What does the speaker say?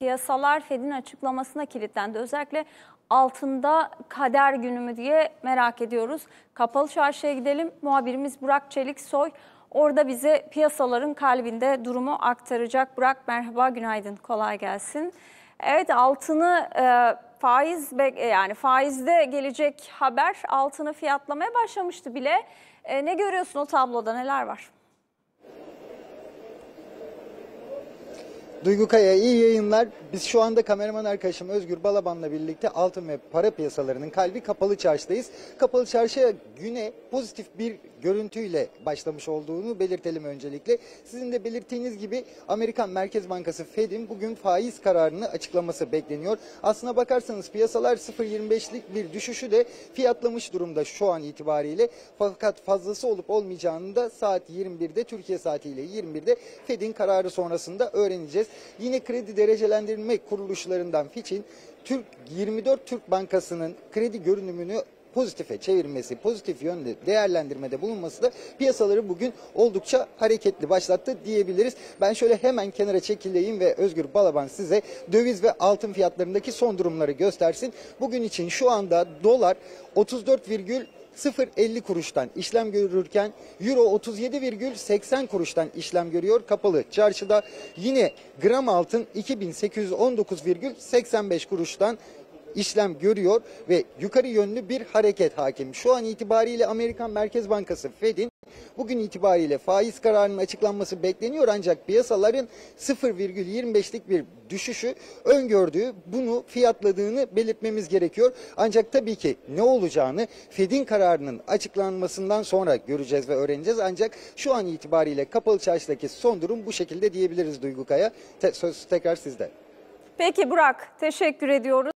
Piyasalar Fed'in açıklamasına kilitlendi. Özellikle altında kader günü mü diye merak ediyoruz. Kapalı çarşıya gidelim. Muhabirimiz Burak Çeliksoy orada bize piyasaların kalbinde durumu aktaracak. Burak merhaba, günaydın, kolay gelsin. Evet altını e, faiz bek- yani faizde gelecek haber altını fiyatlamaya başlamıştı bile. E, ne görüyorsun o tabloda neler var? Duygu Kaya iyi yayınlar. Biz şu anda kameraman arkadaşım Özgür Balaban'la birlikte altın ve para piyasalarının kalbi kapalı çarşıdayız. Kapalı çarşıya güne pozitif bir görüntüyle başlamış olduğunu belirtelim öncelikle. Sizin de belirttiğiniz gibi Amerikan Merkez Bankası Fed'in bugün faiz kararını açıklaması bekleniyor. Aslına bakarsanız piyasalar 0.25'lik bir düşüşü de fiyatlamış durumda şu an itibariyle. Fakat fazlası olup olmayacağını da saat 21'de Türkiye saatiyle 21'de Fed'in kararı sonrasında öğreneceğiz. Yine kredi derecelendirme kuruluşlarından Fitch'in Türk 24 Türk Bankası'nın kredi görünümünü pozitife çevirmesi, pozitif yönde değerlendirmede bulunması da piyasaları bugün oldukça hareketli başlattı diyebiliriz. Ben şöyle hemen kenara çekileyim ve Özgür Balaban size döviz ve altın fiyatlarındaki son durumları göstersin. Bugün için şu anda dolar 34, 0.50 kuruştan işlem görürken euro 37,80 kuruştan işlem görüyor kapalı. Çarşıda yine gram altın 2819,85 kuruştan işlem görüyor ve yukarı yönlü bir hareket hakim. Şu an itibariyle Amerikan Merkez Bankası Fed'in bugün itibariyle faiz kararının açıklanması bekleniyor ancak piyasaların 0,25'lik bir düşüşü öngördüğü bunu fiyatladığını belirtmemiz gerekiyor. Ancak tabii ki ne olacağını Fed'in kararının açıklanmasından sonra göreceğiz ve öğreneceğiz. Ancak şu an itibariyle kapalı çarşıdaki son durum bu şekilde diyebiliriz Duygu Kaya. Te- söz tekrar sizde. Peki Burak teşekkür ediyoruz.